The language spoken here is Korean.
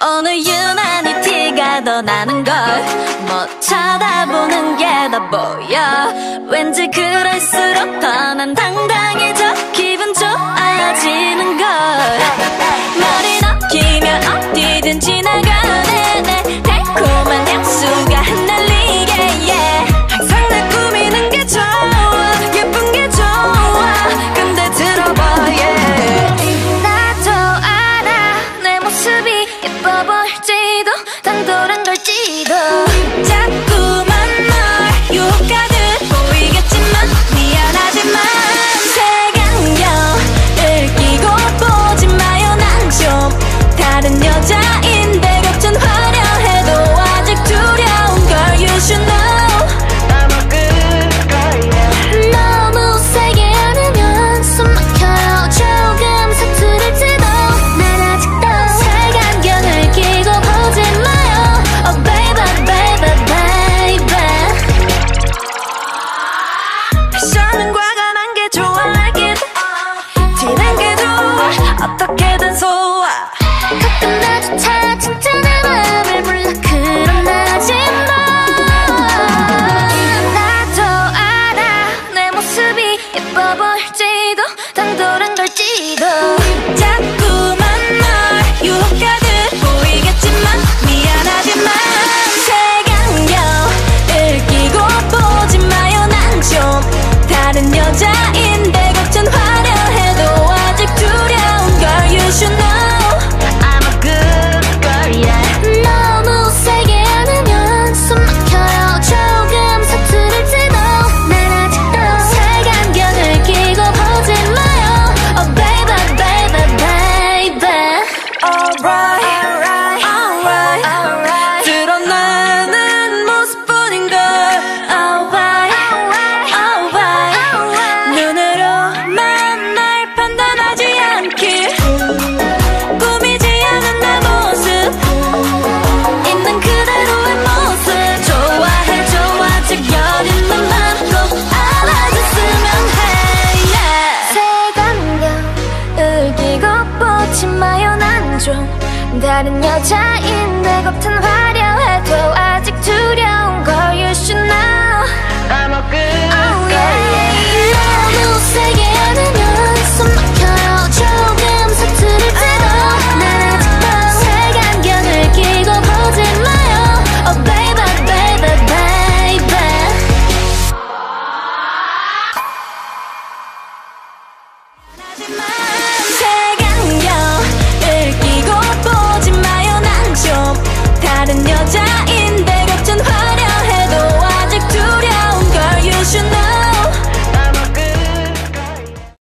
어느 오늘 유난히 티가 더 나는 걸못 뭐 쳐다보는 게 더 보여. 왠지 그럴수록 더난 당당해. 당돌한 걸지도 보일지도 당돌한 걸지도. 다른 여자인 내 겉은 화려해도 아직 두려운 걸 You should know I'm a good